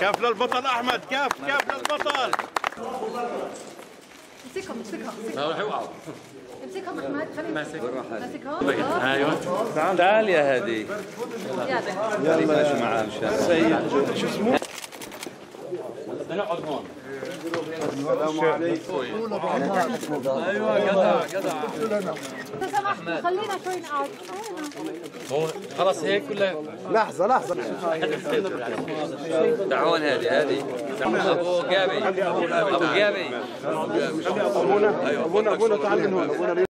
كاف للبطل أحمد كاف كاف للبطل. امسكهم امسكهم لا راح يوقعوا امسكهم أحمد خلينا ماسك. ماسكهم أيوه. تعال يا هادي. يلا. يلا ماشي معاه ان شاء الله سيد شو اسمه؟ بدنا نقعد هون لو سمحت خلينا شوي نقعد. هو خلص هيك ولا لحظة لحظة. تعال هادي هادي أبو جابي. أبو جابي. أبونا أبونا تعال من هون. أبونا